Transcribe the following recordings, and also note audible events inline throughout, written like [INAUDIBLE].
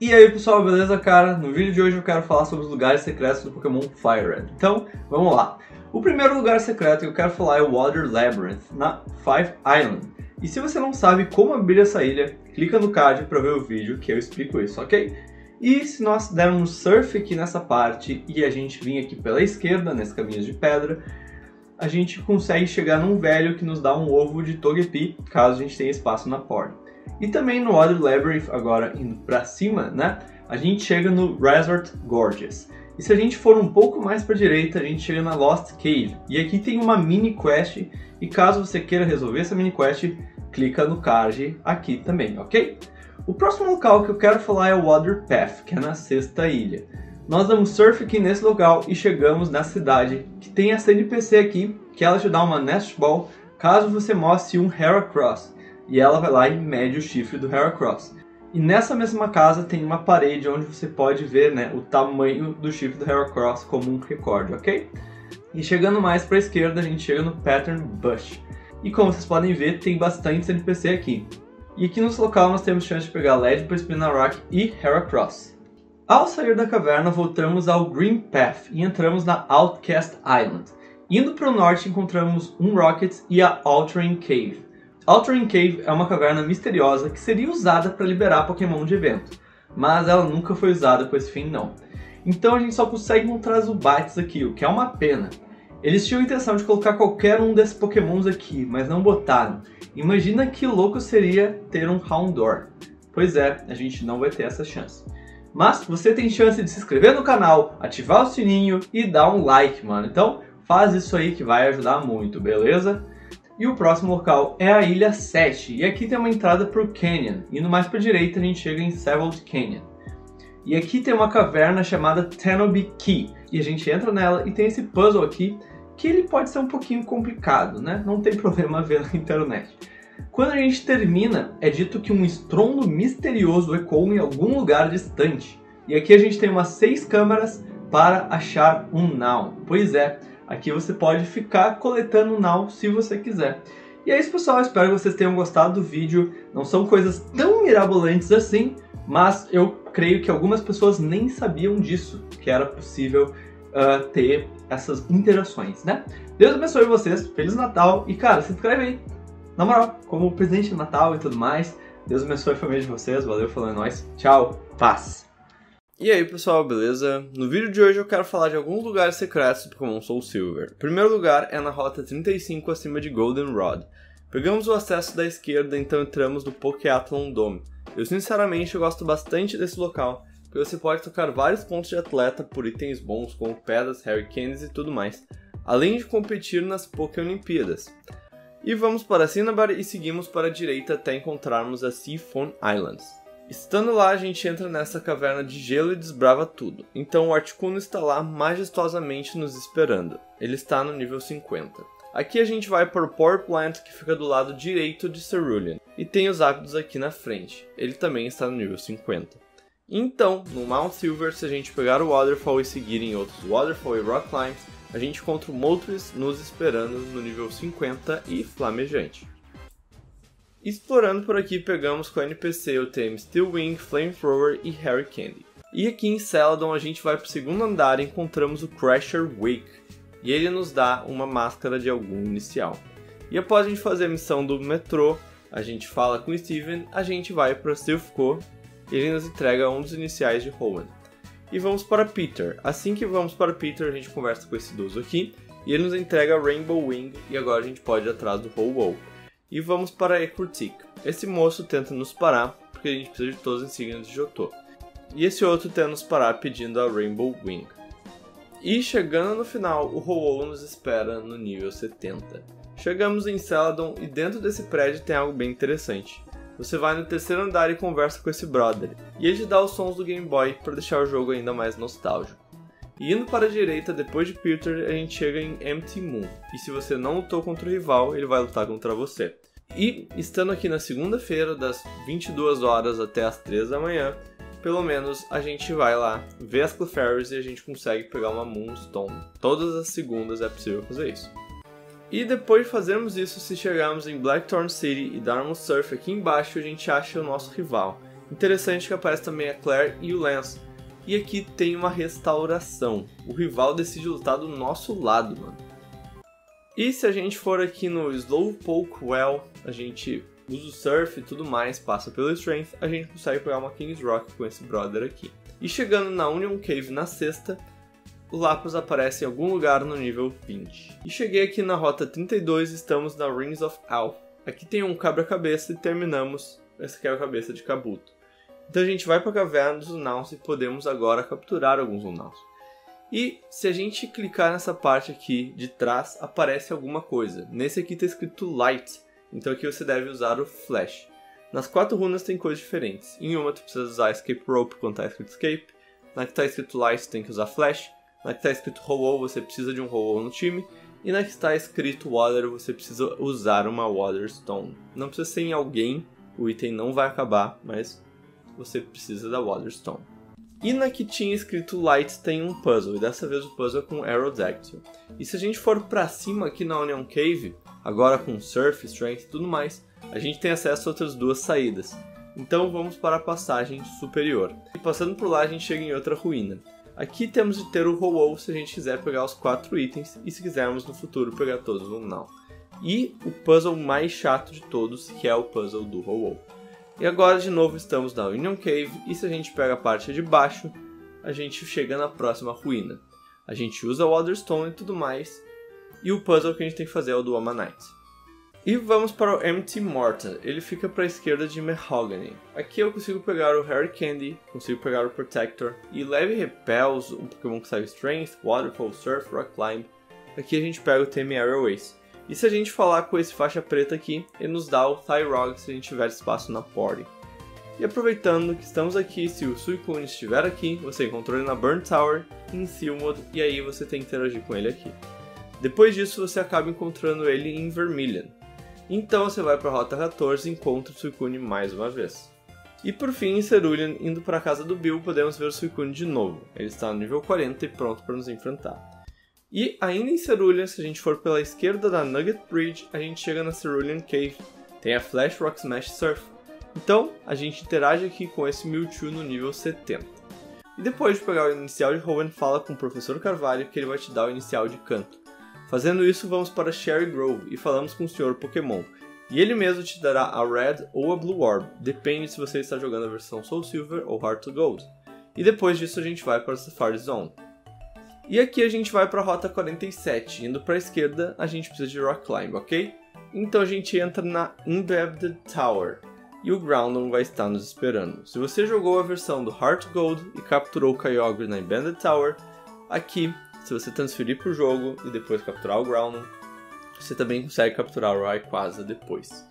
E aí pessoal, beleza cara? No vídeo de hoje eu quero falar sobre os lugares secretos do Pokémon Fire Red. Então, vamos lá. O primeiro lugar secreto que eu quero falar é o Water Labyrinth, na Five Island. E se você não sabe como abrir essa ilha, clica no card para ver o vídeo que eu explico isso, ok? E se nós dermos surf aqui nessa parte e a gente vir aqui pela esquerda, nesse caminho de pedra, a gente consegue chegar num velho que nos dá um ovo de Togepi, caso a gente tenha espaço na porta. E também no Water Labyrinth, agora indo para cima, né? A gente chega no Resort Gorgeous. E se a gente for um pouco mais para direita, a gente chega na Lost Cave. E aqui tem uma mini quest, e caso você queira resolver essa mini quest, clica no card aqui também, ok? O próximo local que eu quero falar é o Water Path, que é na sexta ilha. Nós damos surf aqui nesse local e chegamos na cidade, que tem essa NPC aqui, que ela te dá uma Nest Ball, caso você mostre um Heracross e ela vai lá e mede o chifre do Heracross. E nessa mesma casa tem uma parede onde você pode ver né, o tamanho do chifre do Heracross como um recorde, ok? E chegando mais para a esquerda, a gente chega no Pattern Bush. E como vocês podem ver, tem bastante NPC aqui. E aqui nesse local nós temos chance de pegar LED para Spinarak e Heracross. Ao sair da caverna, voltamos ao Green Path e entramos na Outcast Island. Indo para o norte, encontramos um Rocket e a Altering Cave. Altering Cave é uma caverna misteriosa que seria usada para liberar Pokémon de evento, mas ela nunca foi usada com esse fim não. Então a gente só consegue encontrar Zubats aqui, o que é uma pena. Eles tinham a intenção de colocar qualquer um desses Pokémons aqui, mas não botaram. Imagina que louco seria ter um Houndour. Pois é, a gente não vai ter essa chance. Mas você tem chance de se inscrever no canal, ativar o sininho e dar um like, mano. Então faz isso aí que vai ajudar muito, beleza? E o próximo local é a Ilha 7, e aqui tem uma entrada para o Canyon. Indo mais para a direita a gente chega em Savold Canyon. E aqui tem uma caverna chamada Tenobi Key, e a gente entra nela e tem esse puzzle aqui, que ele pode ser um pouquinho complicado, né? Não tem [LAUGHS] problema ver na internet. Quando a gente termina, é dito que um estrondo misterioso ecoou em algum lugar distante. E aqui a gente tem umas seis câmeras para achar um Now. Pois é, Aqui você pode ficar coletando now se você quiser. E é isso pessoal, espero que vocês tenham gostado do vídeo. Não são coisas tão mirabolantes assim, mas eu creio que algumas pessoas nem sabiam disso, que era possível uh, ter essas interações, né? Deus abençoe vocês, Feliz Natal e cara, se inscreve aí. Na moral, como presente de Natal e tudo mais, Deus abençoe a família de vocês, valeu, falando é nóis, tchau, paz! E aí pessoal, beleza? No vídeo de hoje eu quero falar de alguns lugares secretos do Pokémon Soul Silver. O primeiro lugar é na rota 35 acima de Goldenrod. Pegamos o acesso da esquerda, então entramos no Pokéathlon Dome. Eu sinceramente gosto bastante desse local, porque você pode tocar vários pontos de atleta por itens bons como pedras, Harry Candies e tudo mais, além de competir nas Poké Olimpíadas. E vamos para Cinnabar e seguimos para a direita até encontrarmos a Seafoam Islands. Estando lá, a gente entra nessa caverna de gelo e desbrava tudo. Então o Articuno está lá majestosamente nos esperando. Ele está no nível 50. Aqui a gente vai para o Power Plant que fica do lado direito de Cerulean. E tem os ácidos aqui na frente. Ele também está no nível 50. Então, no Mount Silver, se a gente pegar o Waterfall e seguir em outros Waterfall e Rock Climbs, a gente encontra o Moltres nos esperando no nível 50 e flamejante. Explorando por aqui, pegamos com o NPC o tema Steelwing, Flamethrower e Harry Candy. E aqui em Celadon a gente vai para o segundo andar e encontramos o Crasher Wake, e ele nos dá uma máscara de algum inicial. E após a gente fazer a missão do metrô, a gente fala com Steven, a gente vai para Silphco e ele nos entrega um dos iniciais de Hoenn. E vamos para Peter. Assim que vamos para Peter, a gente conversa com esse idoso aqui e ele nos entrega Rainbow Wing e agora a gente pode ir atrás do Ho-Oh. E vamos para Ecrutik. Esse moço tenta nos parar, porque a gente precisa de todos os insígnias de Jotô. E esse outro tenta nos parar pedindo a Rainbow Wing. E chegando no final, o ho nos espera no nível 70. Chegamos em Celadon e dentro desse prédio tem algo bem interessante. Você vai no terceiro andar e conversa com esse brother, e ele te dá os sons do Game Boy para deixar o jogo ainda mais nostálgico. E indo para a direita, depois de Peter, a gente chega em Empty Moon. E se você não lutou contra o rival, ele vai lutar contra você. E estando aqui na segunda-feira, das 22 horas até as 3 da manhã, pelo menos a gente vai lá ver as Clefairies e a gente consegue pegar uma Moonstone. Todas as segundas é possível fazer isso. E depois de fazermos isso, se chegarmos em Blackthorn City e darmos surf aqui embaixo, a gente acha o nosso rival. Interessante que aparece também a Claire e o Lance. E aqui tem uma restauração. O rival decide lutar do nosso lado, mano. E se a gente for aqui no Slowpoke Well, a gente usa o Surf e tudo mais, passa pelo Strength, a gente consegue pegar uma King's Rock com esse brother aqui. E chegando na Union Cave na sexta, o Lapras aparece em algum lugar no nível 20. E cheguei aqui na rota 32, estamos na Rings of Alph. Aqui tem um quebra-cabeça e terminamos esse quebra-cabeça de Kabuto. Então a gente vai para a caverna dos Unaus e podemos agora capturar alguns Unaus. E se a gente clicar nessa parte aqui de trás, aparece alguma coisa. Nesse aqui está escrito Light, então aqui você deve usar o Flash. Nas quatro runas tem coisas diferentes. Em uma tu precisa usar Escape Rope quando está escrito Escape. Na que está escrito Light você tem que usar Flash. Na que está escrito Hollow você precisa de um Hollow no time. E na que está escrito Water você precisa usar uma Water Stone. Não precisa ser em alguém, o item não vai acabar, mas você precisa da Waterstone. E na que tinha escrito Light tem um puzzle, e dessa vez o puzzle é com Aerodactyl. E se a gente for para cima aqui na Onion Cave, agora com Surf, Strength e tudo mais, a gente tem acesso a outras duas saídas. Então vamos para a passagem superior. E passando por lá a gente chega em outra ruína. Aqui temos de ter o Ho-Oh se a gente quiser pegar os quatro itens e se quisermos no futuro pegar todos no Now. E o puzzle mais chato de todos, que é o puzzle do Ho-Oh. E agora de novo estamos na Union Cave e se a gente pega a parte de baixo, a gente chega na próxima ruína. A gente usa o Waterstone e tudo mais, e o puzzle que a gente tem que fazer é o do Amanite. E vamos para o Empty Mortar, ele fica para a esquerda de Mahogany. Aqui eu consigo pegar o Harry Candy, consigo pegar o Protector, e Leve Repels, um Pokémon que sai Strength, Waterfall, Surf, Rock Climb. Aqui a gente pega o Tame Airways. E se a gente falar com esse faixa preta aqui, ele nos dá o Tyrog se a gente tiver espaço na party. E aproveitando que estamos aqui, se o Suicune estiver aqui, você encontrou ele na Burn Tower, em Silmod, e aí você tem que interagir com ele aqui. Depois disso, você acaba encontrando ele em Vermilion. Então você vai para a Rota 14 e encontra o Suicune mais uma vez. E por fim, em Cerulean, indo para a casa do Bill, podemos ver o Suicune de novo. Ele está no nível 40 e pronto para nos enfrentar. E ainda em Cerulean, se a gente for pela esquerda da Nugget Bridge, a gente chega na Cerulean Cave. Tem a Flash Rock Smash Surf. Então, a gente interage aqui com esse Mewtwo no nível 70. E depois de pegar o inicial de Hoenn, fala com o Professor Carvalho que ele vai te dar o inicial de canto. Fazendo isso, vamos para Cherry Grove e falamos com o Sr. Pokémon. E ele mesmo te dará a Red ou a Blue Orb, depende se você está jogando a versão Soul Silver ou Heart to Gold. E depois disso a gente vai para Safari Zone. E aqui a gente vai para a rota 47, indo para a esquerda a gente precisa de Rock Climb, ok? Então a gente entra na Embedded Tower e o Groundon vai estar nos esperando. Se você jogou a versão do Heart Gold e capturou o Kyogre na Embedded Tower, aqui, se você transferir para o jogo e depois capturar o Groundon, você também consegue capturar o Rayquaza depois.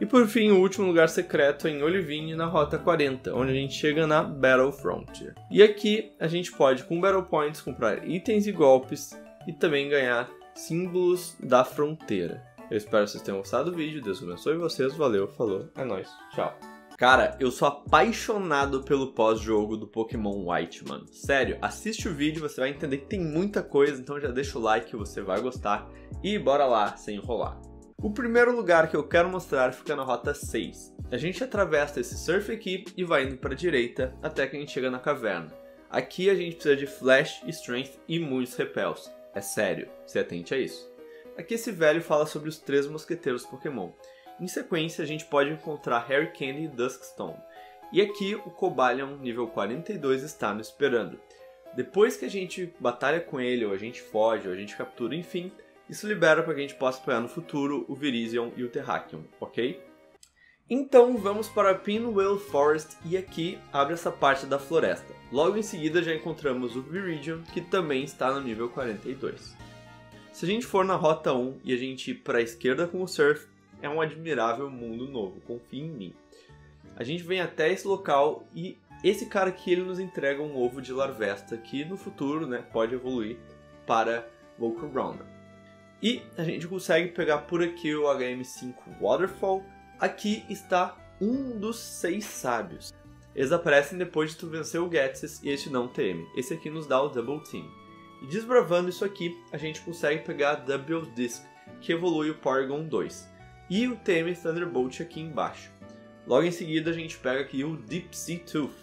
E por fim, o último lugar secreto é em Olivine, na Rota 40, onde a gente chega na Battle Frontier. E aqui a gente pode, com Battle Points, comprar itens e golpes e também ganhar símbolos da fronteira. Eu espero que vocês tenham gostado do vídeo, Deus abençoe vocês, valeu, falou, é nóis, tchau. Cara, eu sou apaixonado pelo pós-jogo do Pokémon White, mano. Sério, assiste o vídeo, você vai entender que tem muita coisa, então já deixa o like você vai gostar. E bora lá, sem enrolar. O primeiro lugar que eu quero mostrar fica na rota 6. A gente atravessa esse surf aqui e vai indo para a direita até que a gente chega na caverna. Aqui a gente precisa de Flash, Strength e muitos repels. É sério, se atente a isso. Aqui esse velho fala sobre os três mosqueteiros Pokémon. Em sequência a gente pode encontrar Harry Candy e Duskstone. E aqui o Cobalion nível 42 está nos esperando. Depois que a gente batalha com ele, ou a gente foge, ou a gente captura, enfim, isso libera para que a gente possa apoiar no futuro o Virizion e o Terrakion, ok? Então vamos para Pinwheel Forest e aqui abre essa parte da floresta. Logo em seguida já encontramos o Viridion, que também está no nível 42. Se a gente for na rota 1 e a gente ir para a esquerda com o Surf, é um admirável mundo novo, confie em mim. A gente vem até esse local e esse cara aqui ele nos entrega um ovo de Larvesta que no futuro né, pode evoluir para Volcarona. E a gente consegue pegar por aqui o HM5 Waterfall. Aqui está um dos seis sábios. Eles aparecem depois de tu vencer o Getsis e este não teme. Esse aqui nos dá o Double Team. E desbravando isso aqui, a gente consegue pegar a Double Disc, que evolui o Porygon 2. E o TM Thunderbolt aqui embaixo. Logo em seguida a gente pega aqui o Deep Sea Tooth.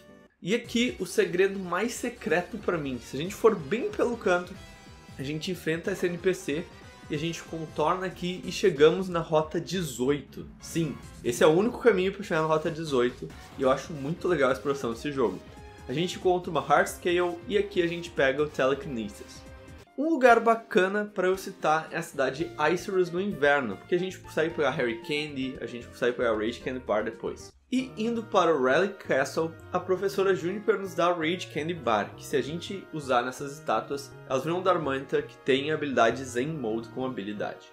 E aqui o segredo mais secreto para mim, se a gente for bem pelo canto, a gente enfrenta esse NPC e a gente contorna aqui e chegamos na rota 18. Sim, esse é o único caminho para chegar na rota 18 e eu acho muito legal a exploração desse jogo. A gente encontra uma Heartscale e aqui a gente pega o Telekinesis. Um lugar bacana para eu citar é a cidade de Icarus no inverno, porque a gente consegue pegar Harry Candy, a gente consegue pegar Rage Candy Bar depois. E indo para o Relic Castle, a professora Juniper nos dá o Rage Candy Bar, que se a gente usar nessas estátuas, elas viram dar manta que tem a habilidade Zen Mode com habilidade.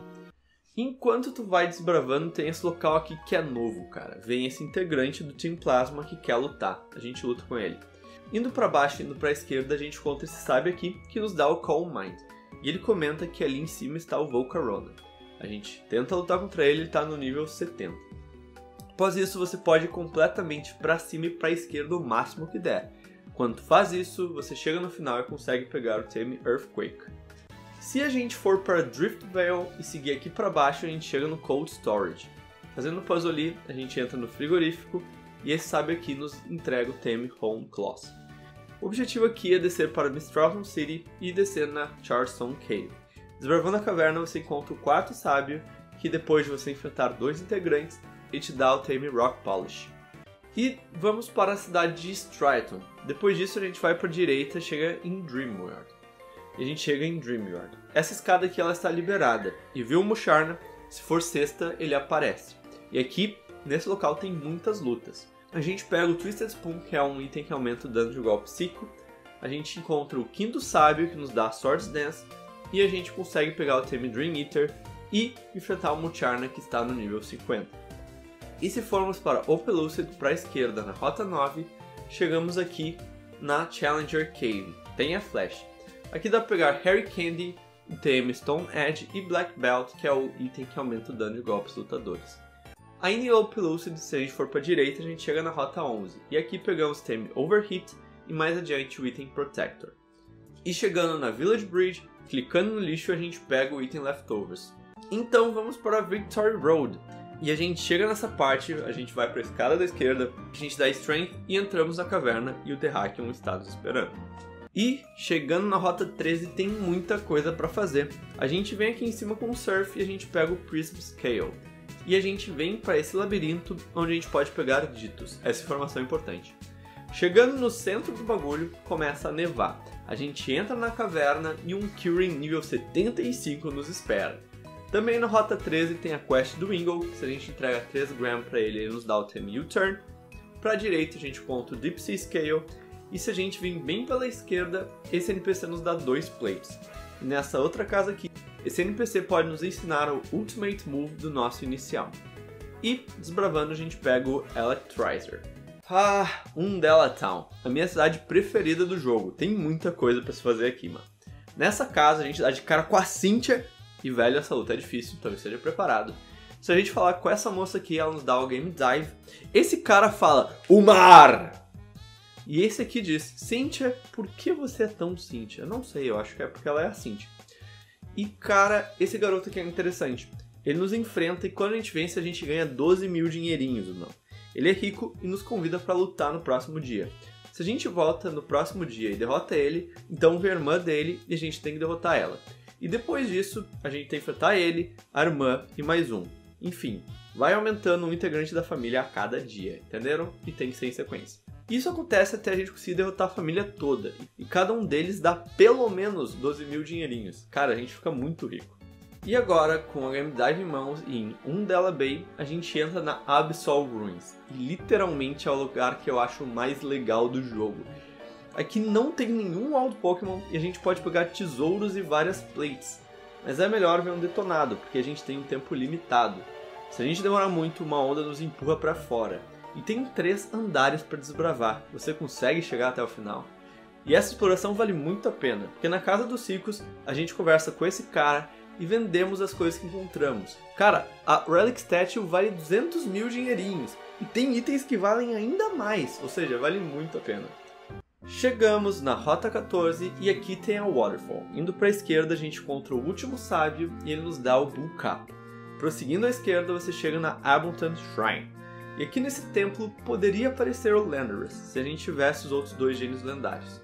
Enquanto tu vai desbravando, tem esse local aqui que é novo, cara. Vem esse integrante do Team Plasma que quer lutar. A gente luta com ele. Indo para baixo, indo para a esquerda, a gente encontra esse sábio aqui que nos dá o Calm Mind. E ele comenta que ali em cima está o Volcarona. A gente tenta lutar contra ele, ele está no nível 70. Após isso, você pode ir completamente para cima e para a esquerda o máximo que der. Quando faz isso, você chega no final e consegue pegar o Tame Earthquake. Se a gente for para Drift Vale e seguir aqui para baixo, a gente chega no Cold Storage. Fazendo o puzzle ali, a gente entra no frigorífico e esse sábio aqui nos entrega o Tame Home Claws. O objetivo aqui é descer para Mistral City e descer na Charleston Cave. Desbravando a caverna, você encontra o quarto sábio, que depois de você enfrentar dois integrantes, ele te dá o Tame Rock Polish. E vamos para a cidade de Stryton. Depois disso, a gente vai para a direita e chega em Dreamworld. E a gente chega em Dreamworld. Essa escada aqui ela está liberada. E viu o Musharna, se for sexta, ele aparece. E aqui, nesse local, tem muitas lutas. A gente pega o Twisted Spoon, que é um item que aumenta o dano de golpe psíquico. A gente encontra o Quinto Sábio, que nos dá Swords Dance. E a gente consegue pegar o Tame Dream Eater e enfrentar o Mucharna, que está no nível 50. E se formos para o Pellucid, para a esquerda, na rota 9, chegamos aqui na Challenger Cave. Tem a Flash. Aqui dá para pegar Harry Candy, o TM Stone Edge e Black Belt, que é o item que aumenta o dano de golpes lutadores. Ainda em Old Pellucid, se a gente for para a direita, a gente chega na rota 11. E aqui pegamos o item Overheat e mais adiante o item Protector. E chegando na Village Bridge, clicando no lixo, a gente pega o item Leftovers. Então vamos para Victory Road. E a gente chega nessa parte, a gente vai para a escada da esquerda, a gente dá Strength e entramos na caverna e o Terrakion está nos esperando. E chegando na rota 13 tem muita coisa para fazer. A gente vem aqui em cima com o Surf e a gente pega o Prism Scale e a gente vem para esse labirinto onde a gente pode pegar ditos. Essa informação é importante. Chegando no centro do bagulho, começa a nevar. A gente entra na caverna e um Kyurem nível 75 nos espera. Também na rota 13 tem a quest do Wingle, se a gente entrega 3 gram para ele, ele nos dá o Theme U-Turn. Para a direita a gente conta o Deep Sea Scale, e se a gente vir bem pela esquerda, esse NPC nos dá dois plates. E nessa outra casa aqui, esse NPC pode nos ensinar o Ultimate Move do nosso inicial. E, desbravando, a gente pega o Electrizer. Ah, Undella Town, a minha cidade preferida do jogo. Tem muita coisa para se fazer aqui, mano. Nessa casa a gente dá de cara com a Cynthia, e velho, essa luta é difícil, então esteja preparado. Se a gente falar com essa moça aqui, ela nos dá o Game Dive. Esse cara fala, o mar! E esse aqui diz, Cynthia, por que você é tão Cynthia? Não sei, eu acho que é porque ela é a Cynthia. E cara, esse garoto aqui é interessante. Ele nos enfrenta e quando a gente vence, a gente ganha 12 mil dinheirinhos, não. Ele é rico e nos convida para lutar no próximo dia. Se a gente volta no próximo dia e derrota ele, então vem a irmã dele e a gente tem que derrotar ela. E depois disso, a gente tem que enfrentar ele, a irmã e mais um. Enfim, vai aumentando um integrante da família a cada dia, entenderam? E tem que ser em sequência. Isso acontece até a gente conseguir derrotar a família toda. E cada um deles dá pelo menos 12 mil dinheirinhos. Cara, a gente fica muito rico. E agora, com a Game Dive em mãos e em Undella Bay, a gente entra na Absol Ruins. E literalmente é o lugar que eu acho mais legal do jogo. Aqui não tem nenhum Wild Pokémon e a gente pode pegar tesouros e várias plates. Mas é melhor ver um detonado, porque a gente tem um tempo limitado. Se a gente demorar muito, uma onda nos empurra para fora e tem três andares para desbravar. Você consegue chegar até o final. E essa exploração vale muito a pena, porque na casa dos ricos a gente conversa com esse cara e vendemos as coisas que encontramos. Cara, a Relic Statue vale 200 mil dinheirinhos e tem itens que valem ainda mais, ou seja, vale muito a pena. Chegamos na Rota 14 e aqui tem a Waterfall. Indo para a esquerda a gente encontra o último sábio e ele nos dá o Bull Cap. Prosseguindo à esquerda você chega na Abundant Shrine. E aqui nesse templo poderia aparecer o Landorus, se a gente tivesse os outros dois gênios lendários.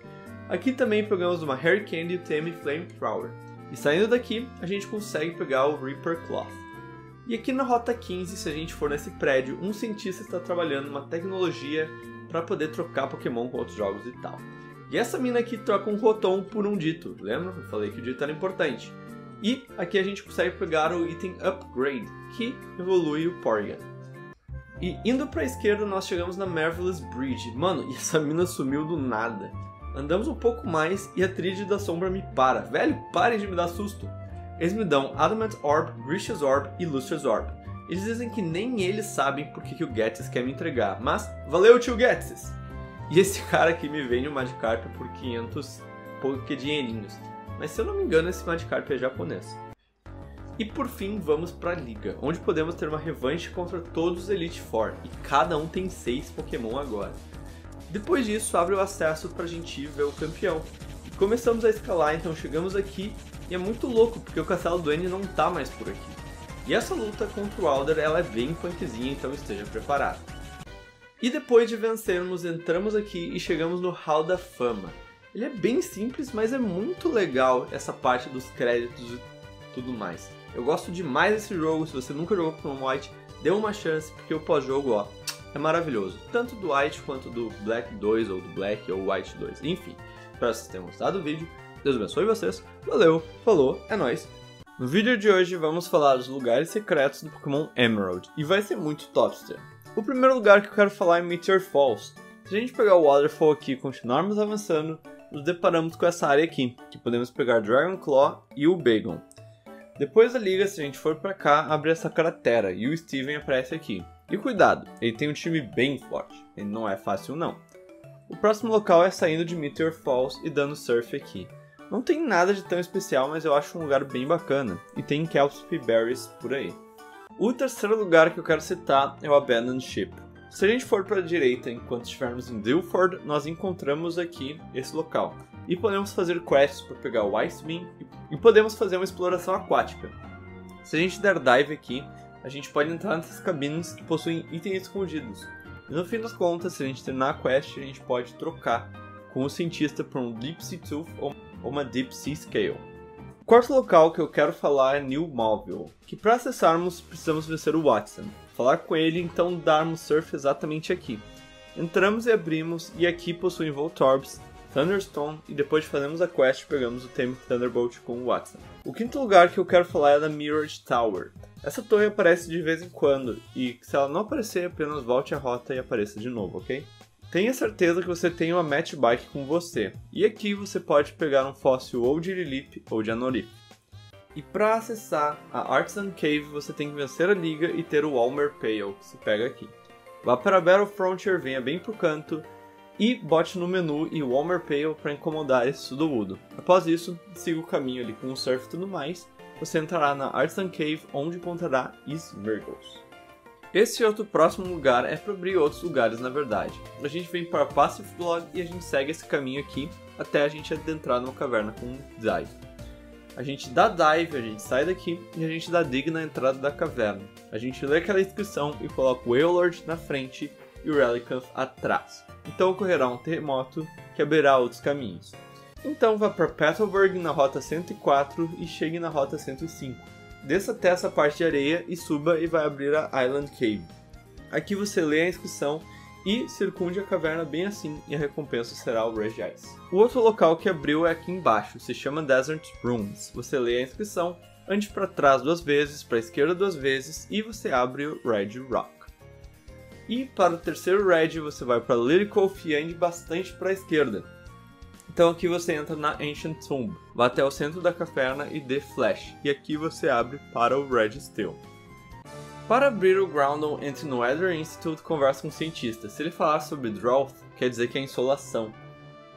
Aqui também pegamos uma Harry Candy e o Tammy Flamethrower. E saindo daqui, a gente consegue pegar o Reaper Cloth. E aqui na Rota 15, se a gente for nesse prédio, um cientista está trabalhando uma tecnologia para poder trocar Pokémon com outros jogos e tal. E essa mina aqui troca um Rotom por um Dito, lembra? Eu falei que o Dito era importante. E aqui a gente consegue pegar o item Upgrade, que evolui o Porygon. E indo para a esquerda nós chegamos na Marvelous Bridge. Mano, e essa mina sumiu do nada. Andamos um pouco mais e a tríade da sombra me para. Velho, parem de me dar susto. Eles me dão Adamant Orb, Gricious Orb e Lustrous Orb. Eles dizem que nem eles sabem por que, o Getsis quer me entregar, mas valeu tio Getsis! E esse [LAUGHS] cara aqui me vende um Magikarp por 500 pouco dinheirinhos. Mas se eu não me engano, esse Magikarp é japonês. E por fim, vamos para Liga, onde podemos ter uma revanche contra todos os Elite Four, e cada um tem 6 Pokémon agora. Depois disso, abre o acesso para a gente ver o campeão. E começamos a escalar, então chegamos aqui, e é muito louco, porque o Castelo do N não tá mais por aqui. E essa luta contra o Alder, ela é bem funkzinha, então esteja preparado. E depois de vencermos, entramos aqui e chegamos no Hall da Fama. Ele é bem simples, mas é muito legal essa parte dos créditos e tudo mais. Eu gosto demais desse jogo, se você nunca jogou Pokémon White, dê uma chance, porque o pós-jogo, ó, é maravilhoso. Tanto do White quanto do Black 2, ou do Black ou White 2. Enfim, espero que vocês tenham gostado do vídeo. Deus abençoe vocês. Valeu, falou, é nóis. No vídeo de hoje vamos falar dos lugares secretos do Pokémon Emerald. E vai ser muito topster. O primeiro lugar que eu quero falar é Meteor Falls. Se a gente pegar o Waterfall aqui e continuarmos avançando, nos deparamos com essa área aqui, que podemos pegar Dragon Claw e o Bagon. Depois da liga, se a gente for para cá, abre essa cratera e o Steven aparece aqui. E cuidado, ele tem um time bem forte, ele não é fácil não. O próximo local é saindo de Meteor Falls e dando surf aqui. Não tem nada de tão especial, mas eu acho um lugar bem bacana, e tem Kelp Berries por aí. O terceiro lugar que eu quero citar é o Abandoned Ship. Se a gente for para a direita enquanto estivermos em Dilford, nós encontramos aqui esse local. E podemos fazer quests para pegar o Ice Beam e podemos fazer uma exploração aquática. Se a gente der dive aqui, a gente pode entrar nessas cabines que possuem itens escondidos. E no fim das contas, se a gente terminar a quest, a gente pode trocar com o cientista por um Deep Sea Tooth ou uma Deep Sea Scale. O quarto local que eu quero falar é New Malville, que para acessarmos precisamos vencer o Watson. Falar com ele, então darmos surf exatamente aqui. Entramos e abrimos, e aqui possuem Voltorbs, Thunderstone e depois de fazermos a quest pegamos o Tame Thunderbolt com o Watson. O quinto lugar que eu quero falar é da Mirage Tower. Essa torre aparece de vez em quando e se ela não aparecer apenas volte a rota e apareça de novo, ok? Tenha certeza que você tem uma match bike com você. E aqui você pode pegar um fóssil ou de Lilip ou de Anorip. E para acessar a Artisan Cave você tem que vencer a liga e ter o Walmer Pale, que se pega aqui. Vá para Battle Frontier, venha bem pro canto e bote no menu e Warmer Pale para incomodar esse Sudowoodo. Após isso, siga o caminho ali com o surf e tudo mais, você entrará na Artisan Cave, onde encontrará Is Virgos. Esse outro próximo lugar é para abrir outros lugares, na verdade. A gente vem para Passive Log e a gente segue esse caminho aqui até a gente adentrar numa caverna com um dive. A gente dá dive, a gente sai daqui e a gente dá dig na entrada da caverna. A gente lê aquela inscrição e coloca o Wailord na frente e o Relicanth atrás. Então ocorrerá um terremoto que abrirá outros caminhos. Então vá para Petalburg na rota 104 e chegue na rota 105. Desça até essa parte de areia e suba e vai abrir a Island Cave. Aqui você lê a inscrição e circunde a caverna bem assim e a recompensa será o Regice. O outro local que abriu é aqui embaixo, se chama Desert Rooms. Você lê a inscrição, ande para trás duas vezes, para a esquerda duas vezes e você abre o Red Rock. E para o terceiro red você vai para Lyrical Fiend bastante para a esquerda. Então aqui você entra na Ancient Tomb, vá até o centro da caverna e dê Flash, e aqui você abre para o Red Steel. Para abrir o Groundon, entre no Weather Institute converse com o cientista. Se ele falar sobre Drought, quer dizer que é insolação.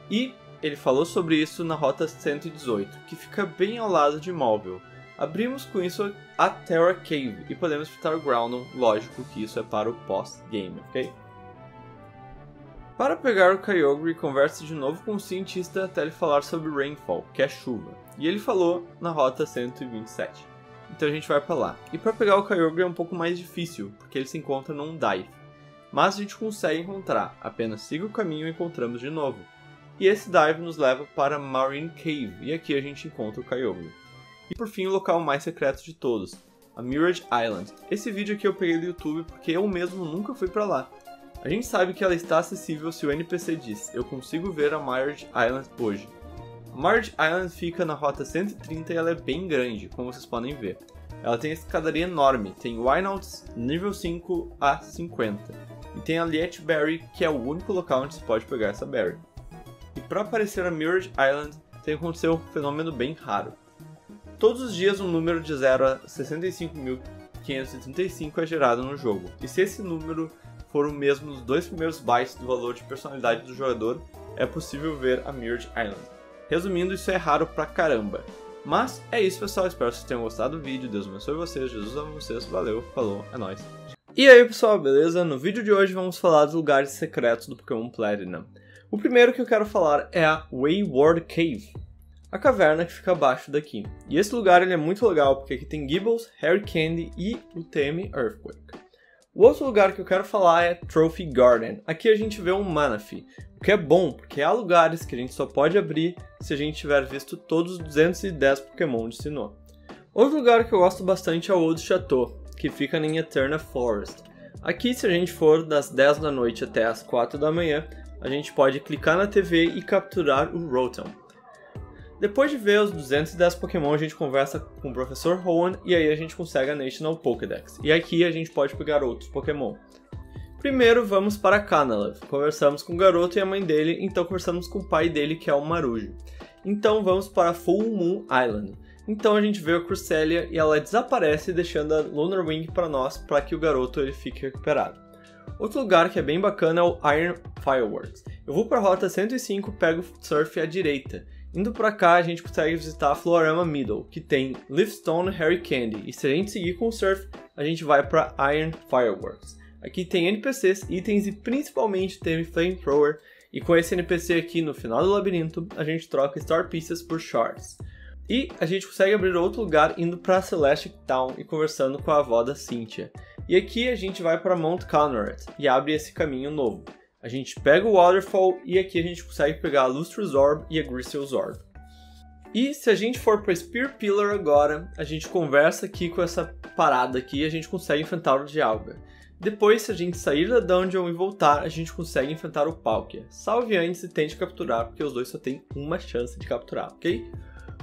E ele falou sobre isso na Rota 118, que fica bem ao lado de Móvel. Abrimos com isso a Terra Cave e podemos enfrentar o Groudon, lógico que isso é para o pós-game, ok? Para pegar o Kyogre, converse de novo com o cientista até ele falar sobre Rainfall, que é chuva, e ele falou na rota 127. Então a gente vai para lá. E para pegar o Kyogre é um pouco mais difícil, porque ele se encontra num dive. mas a gente consegue encontrar. Apenas siga o caminho e encontramos de novo. E esse dive nos leva para Marine Cave, e aqui a gente encontra o Kyogre. E por fim, o local mais secreto de todos, a Mirage Island. Esse vídeo aqui eu peguei do YouTube porque eu mesmo nunca fui para lá. A gente sabe que ela está acessível se o NPC diz, eu consigo ver a Mirage Island hoje. A Mirage Island fica na rota 130 e ela é bem grande, como vocês podem ver. Ela tem escadaria enorme, tem Wineouts nível 5 a 50. E tem a Liet Berry, que é o único local onde se pode pegar essa berry. E para aparecer a Mirage Island, tem que acontecer um fenômeno bem raro. Todos os dias um número de 0 a 65.535 é gerado no jogo. E se esse número for o mesmo nos dois primeiros bytes do valor de personalidade do jogador, é possível ver a Mirage Island. Resumindo, isso é raro pra caramba. Mas é isso, pessoal. Espero que vocês tenham gostado do vídeo. Deus abençoe vocês. Jesus ama vocês. Valeu, falou, é nóis. E aí, pessoal, beleza? No vídeo de hoje vamos falar dos lugares secretos do Pokémon Platinum. O primeiro que eu quero falar é a Wayward Cave, a caverna que fica abaixo daqui. E esse lugar ele é muito legal porque aqui tem Gibbles, Harry Candy e o TM Earthquake. O outro lugar que eu quero falar é Trophy Garden. Aqui a gente vê um Manaphy, o que é bom, porque há lugares que a gente só pode abrir se a gente tiver visto todos os 210 Pokémon de Sinnoh. Outro lugar que eu gosto bastante é o Old Chateau, que fica em Eterna Forest. Aqui, se a gente for das 10 da noite até as 4 da manhã, a gente pode clicar na TV e capturar o Rotom. Depois de ver os 210 Pokémon, a gente conversa com o Professor Rowan e aí a gente consegue a National Pokédex. E aqui a gente pode pegar outros Pokémon. Primeiro vamos para Canalev. Conversamos com o garoto e a mãe dele, então conversamos com o pai dele, que é o Marujo. Então vamos para Full Moon Island. Então a gente vê a Crucelia e ela desaparece, deixando a Lunar Wing para nós, para que o garoto ele fique recuperado. Outro lugar que é bem bacana é o Iron Fireworks. Eu vou para a rota 105, pego o surf à direita. Indo para cá, a gente consegue visitar a Florama Middle, que tem Leafstone Harry Candy. E se a gente seguir com o surf, a gente vai para Iron Fireworks. Aqui tem NPCs, itens e principalmente tem Flamethrower. E com esse NPC aqui no final do labirinto, a gente troca Star Pieces por Shards. E a gente consegue abrir outro lugar indo para Celestic Town e conversando com a avó da Cynthia. E aqui a gente vai para Mount Conrad e abre esse caminho novo. A gente pega o Waterfall e aqui a gente consegue pegar a Lustrous Orb e a Gristle's Orb. E se a gente for para Spear Pillar agora, a gente conversa aqui com essa parada aqui e a gente consegue enfrentar o Dialga. Depois, se a gente sair da dungeon e voltar, a gente consegue enfrentar o Palkia. Salve antes e tente capturar, porque os dois só tem uma chance de capturar, ok?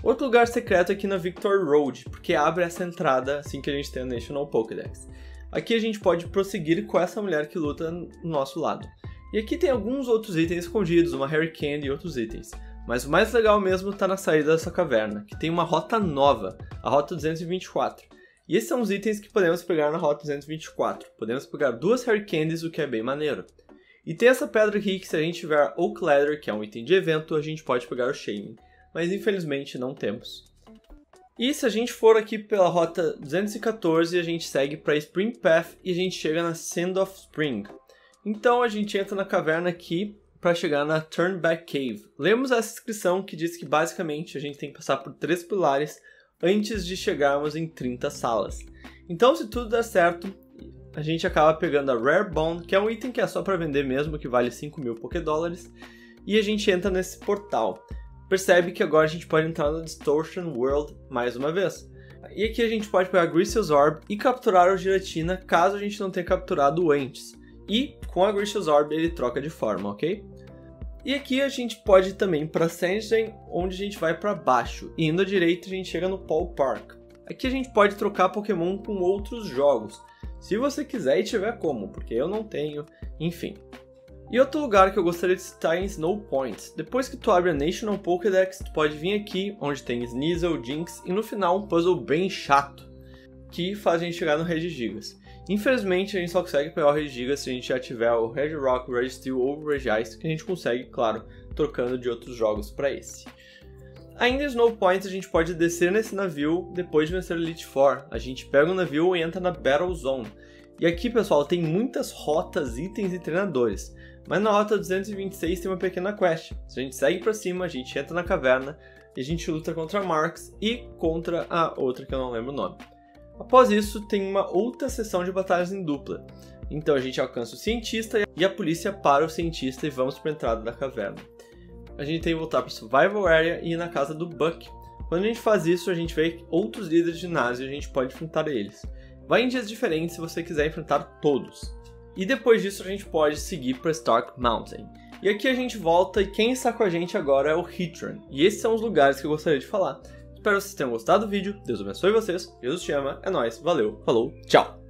Outro lugar secreto é aqui na Victor Road, porque abre essa entrada assim que a gente tem a National Pokédex. Aqui a gente pode prosseguir com essa mulher que luta no nosso lado. E aqui tem alguns outros itens escondidos, uma Harry Candy e outros itens. Mas o mais legal mesmo está na saída dessa caverna, que tem uma rota nova, a rota 224. E esses são os itens que podemos pegar na rota 224. Podemos pegar duas Harry Candies, o que é bem maneiro. E tem essa pedra aqui que se a gente tiver Oak Leather, que é um item de evento, a gente pode pegar o Shaming. Mas infelizmente não temos. E se a gente for aqui pela rota 214, a gente segue para Spring Path e a gente chega na Sand of Spring. Então a gente entra na caverna aqui para chegar na Turnback Cave. Lemos essa inscrição que diz que basicamente a gente tem que passar por três pilares antes de chegarmos em 30 salas. Então se tudo der certo, a gente acaba pegando a Rare Bone, que é um item que é só para vender mesmo, que vale 5 mil Pokédólares, e a gente entra nesse portal percebe que agora a gente pode entrar na Distortion World mais uma vez. E aqui a gente pode pegar Gristle's Orb e capturar o Giratina caso a gente não tenha capturado antes. E com a Gristle's Orb ele troca de forma, ok? E aqui a gente pode ir também para Sandgen, onde a gente vai para baixo. E indo à direita a gente chega no Paul Park. Aqui a gente pode trocar Pokémon com outros jogos, se você quiser e tiver como, porque eu não tenho, enfim. E outro lugar que eu gostaria de citar é em Snow Point. Depois que tu abre a National Pokédex, tu pode vir aqui, onde tem Sneasel, Jinx e no final um puzzle bem chato, que faz a gente chegar no Red Gigas. Infelizmente a gente só consegue pegar o Red Gigas se a gente já tiver o Red Rock, Red Steel ou o Red que a gente consegue, claro, trocando de outros jogos para esse. Ainda em Snow Point a gente pode descer nesse navio depois de vencer o Elite Four. A gente pega o navio e entra na Battle Zone. E aqui, pessoal, tem muitas rotas, itens e treinadores. Mas na rota 226 tem uma pequena quest. Se a gente segue para cima, a gente entra na caverna e a gente luta contra a Marx e contra a outra que eu não lembro o nome. Após isso, tem uma outra sessão de batalhas em dupla. Então a gente alcança o cientista e a polícia para o cientista e vamos para a entrada da caverna. A gente tem que voltar para Survival Area e ir na casa do Buck. Quando a gente faz isso, a gente vê outros líderes de ginásio e a gente pode enfrentar eles. Vai em dias diferentes se você quiser enfrentar todos. E depois disso a gente pode seguir para Stark Mountain. E aqui a gente volta e quem está com a gente agora é o Hitran. E esses são os lugares que eu gostaria de falar. Espero que vocês tenham gostado do vídeo. Deus abençoe vocês. Jesus te ama. É nóis. Valeu. Falou. Tchau.